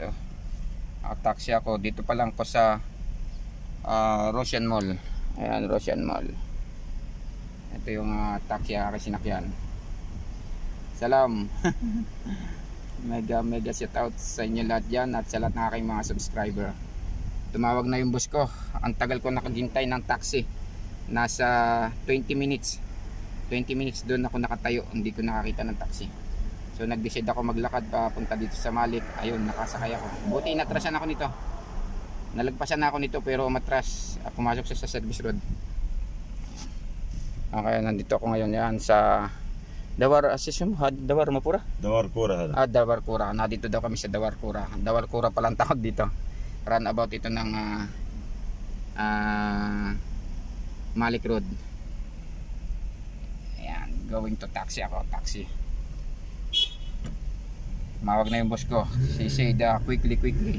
ito uh, taxi ako. Dito pa lang ko sa uh, Rosian Mall. Ayan Rosian Mall. Ito yung uh, taxi aking sinakyan. Salam. Mega mega shout out sa inyo lahat dyan at sa lahat ng aking mga subscriber. Tumawag na yung bus ko. Ang tagal ko nakagintay ng taxi. Nasa 20 minutes. 20 minutes doon ako nakatayo. Hindi ko nakakita ng taxi So nag-decide ako maglakad papunta dito sa Malik. Ayun, nakasakay ako. Buti natrasan ako nito. Nalagpasan na ako nito pero matras uh, pumasok siya sa service road. Ah, kaya nandito ako ngayon yan sa Dawar ah, Asisum, Dawar Mapura? Dawar Kura. Ah, Dawar Kura. Nandito daw kami sa Dawar Kura. Dawar Kura pala ang tawag dito. Run about ito ng uh, uh, Malik Road. Ayan, going to taxi ako, taxi. Mawag na yung boss ko. Si Seda, quickly, quickly.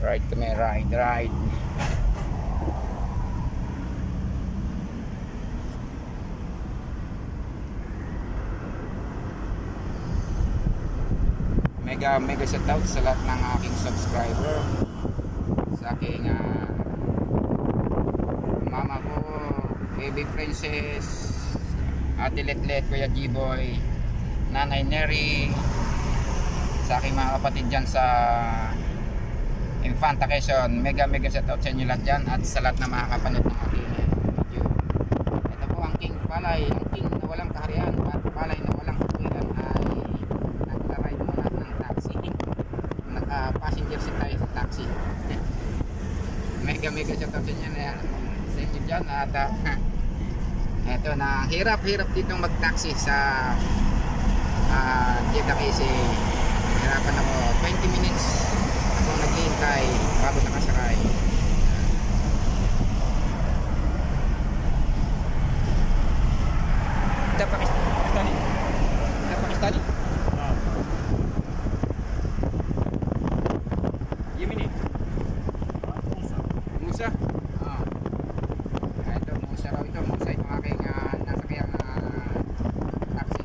Ride kami, ride, ride. mega mega shoutout sa lahat ng aking subscriber sa aking ah, mama ko baby princess ate Letlet kuya G-boy nanay Neri sa aking mga kapatid dyan sa Infanta Quezon. Mega mega shoutout sa inyo lahat dyan at sa lahat na makakapanood ng aking video. Ito po ang King Palay ang King na walang kaharian at Palay na walang kapulitan ay nagra-ride muna ng taxi. Naka-passenger seat tayo sa taxi. Mega mega shoutout sa inyo na sa inyo dyan at uh, eto na hirap hirap dito mag-taxi sa uh, Jeddah kasi hirapan ako. 20 minutes ako naghihintay bago nakasakay. Ito Pakistani. Ito Pakistani Yemeni. Musa. Ah. Ah, ito Musa raw ito Musa yung aking uh, nasakyan na taxi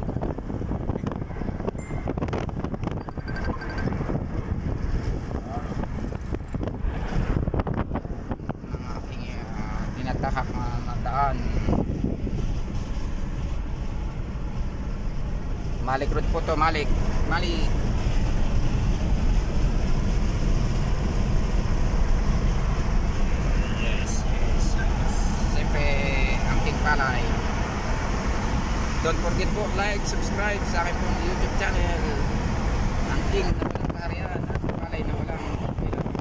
ng aking uh, tinatahak na na daan Malik Road po to Malik Malik Yes, yes, yes. Siyempre, ang King Palay. Don't forget po, like, subscribe sa akin pong YouTube channel. Ang King na walang kaharian at Palay na walang kapilan.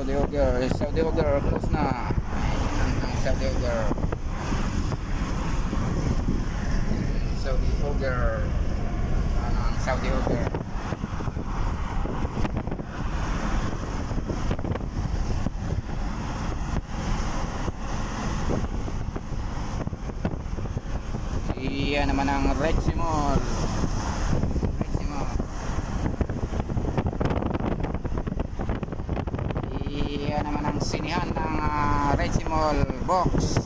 Saudi Ogre, Saudi Ogre, close na. Ang Saudi Ogre. Saudi Ogre. Ang Saudi Ogre? Iyan naman ang Reximol. Reximol. Iyan naman ang sinihan ng uh, Reximol box.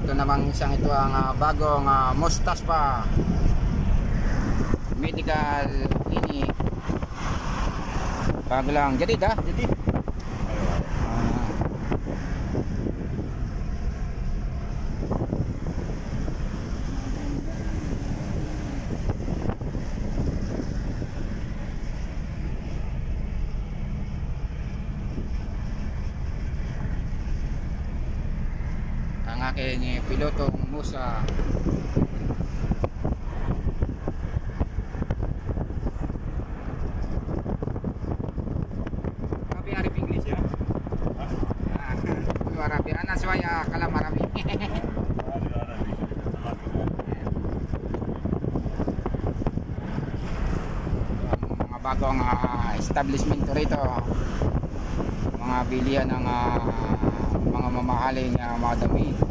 Ito namang isang ito ang ah, bagong uh, Mustaspa Medical Clinic. Bago lang. Jadi dah, jadi. Eh, aking pilotong Musa Tapi Arab English ya? Hah? Ya, Arab ya. Anak kalam Arabi. Ah, mga bagong uh, establishment rito mga bilihan ng uh, mga mamahaling uh, mga damit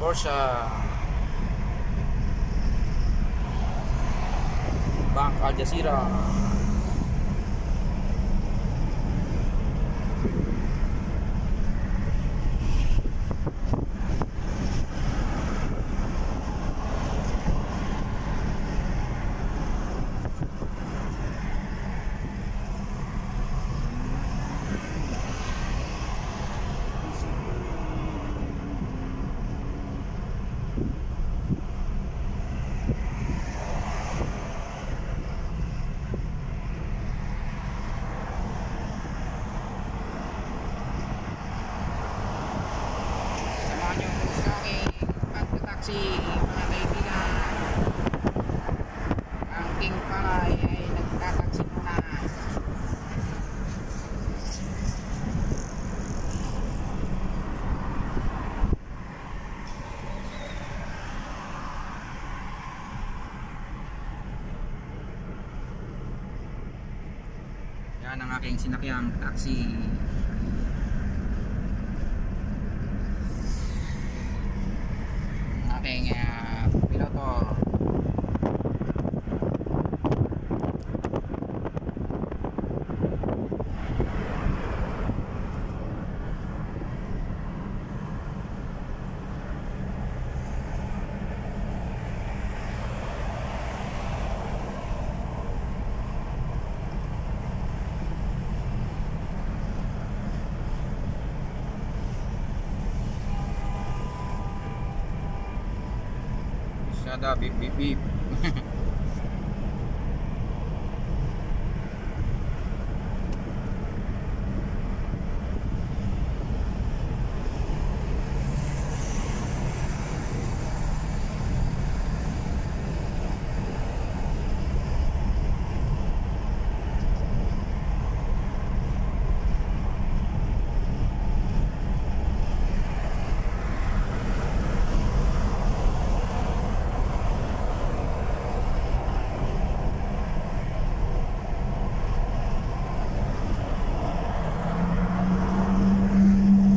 Porsche. Bank Al Jazeera. Aking sinakyang taxi. Ang aking ah, piloto. Sada bip bip bip.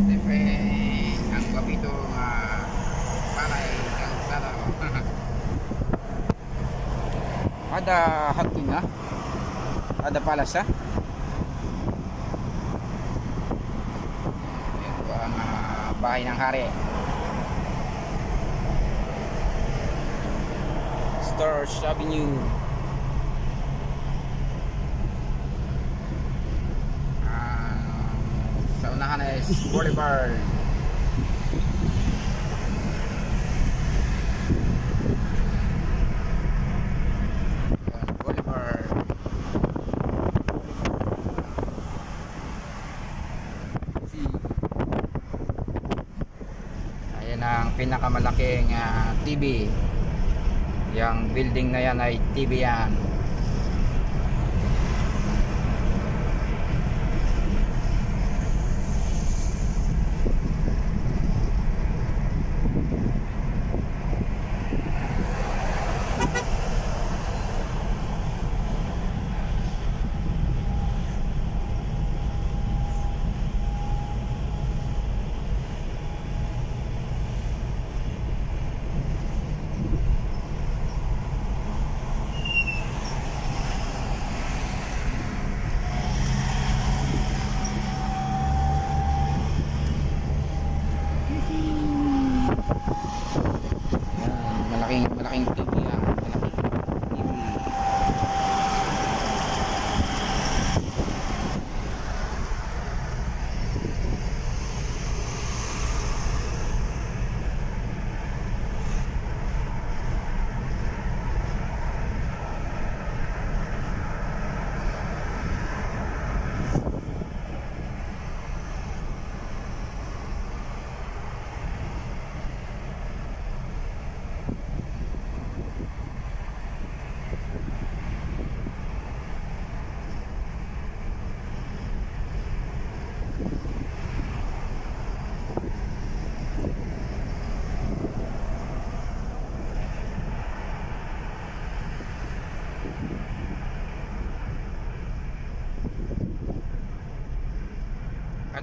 Siyempre, ang papito uh, palay kalsada. Ada palas ha? Yan po ang ah, bahay ng hari. Stars Avenue. Ah, sa unahan is Boulevard. Yan, Boulevard. Si Ang pinakamalaking ah, TV. Yang building na yan ay TV yan.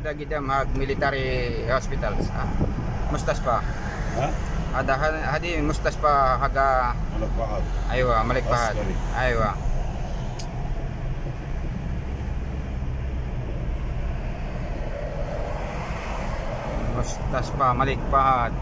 ada kita mag military hospitals. Ah. Mustas pa. Ha? Ada hadi mustas pa haga Malikpahat. Aywa, Malikpahat. Aywa. Mustas pa Malikpahat.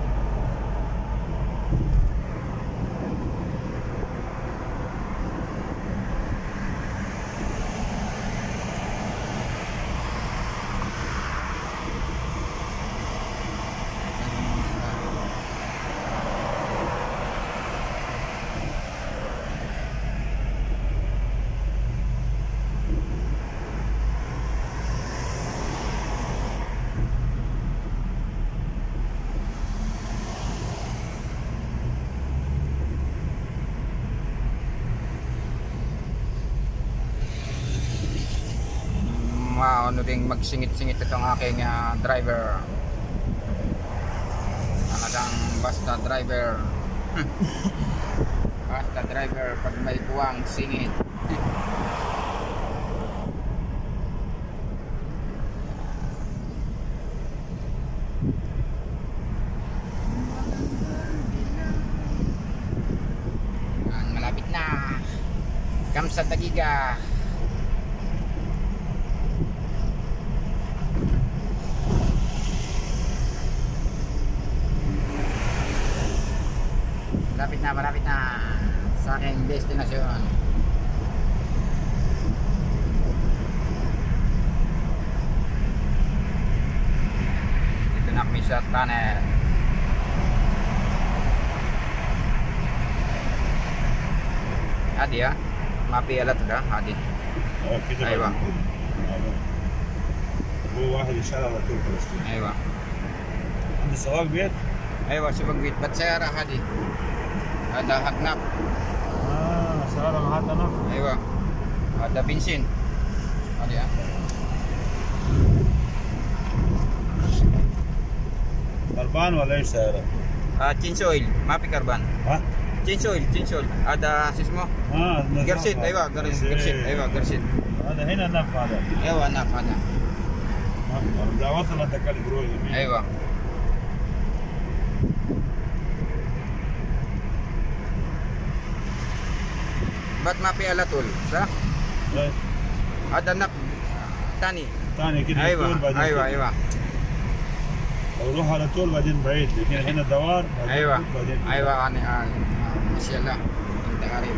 Maano ding magsingit-singit itong aking ah, driver. Talagang basta driver. Basta driver pag may buwang singit. Malapit na. Kamsa Tagiga Malapit na, malapit na sa aking destinasyon. Dito na kami sa tunnel. Adi ah, mapialat ka, Adi. اه كده أيوة. بعد كده. آه. هو واحد يشتغل على طول فلسطين Aywa. عند سواق بيت Aywa, sumagbit. Ba't sa yara, Adi? ada haknap ah sarado ang haknap aywa ada bensin. Ada ya. كربان ولا إيش سعره؟ آه تشينش اويل ما في كربان ها؟ تشينش اويل تشينش اويل هذا شو اسمه؟ آه قرشيد أيوه قرشيد أيوه قرشيد هذا هنا النف هذا أيوه النف هذا اذا وصلت الكالبروي أيوه Ba't mapi alatul? Sa? إيه. Ada nak tani. ثاني كده Aywa, يطول بعدين aywa, كده. aywa. لو يروح على طول بعدين بعيد لكن هنا دوار بعدين Aywa. يطول، بعدين كده. Aywa, ani, ah, masyallah. Ang takarib.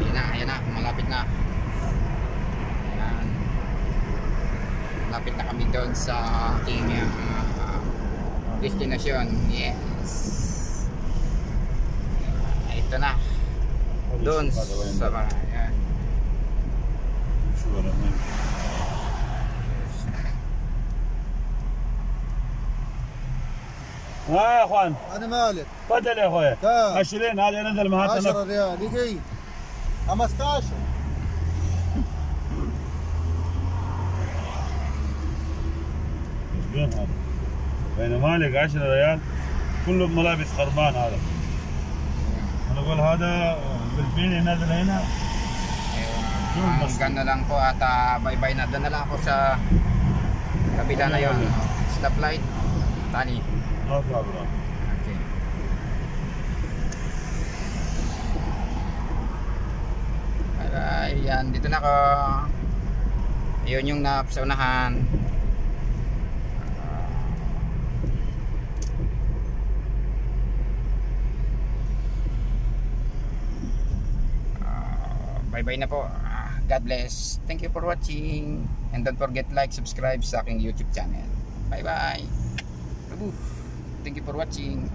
Ayan na, ayan na, malapit na. Ayan. Malapit na kami doon sa aking ah, destinasyon. Yes. Ito na. Doon sa ولا وين. ها يا اخوان أنا مالك تفضل يا اخويا كام؟ 20 هذا نزل مهاتنا 10 ريال يجي 15 مسجون هذا بين مالك 10 ريال كله ملابس خربان هذا أنا أقول هذا Pilipin, na dala na. Hanggang na lang po at uh, bye-bye na. Doon na lang ako sa kabila na yun. Stoplight, tani. No problem. Okay. Ayan, dito na ako. Ayun yung napsaunahan. Bye bye na po. Ah, God bless. Thank you for watching. And don't forget like, subscribe sa aking YouTube channel. Bye bye. Thank you for watching.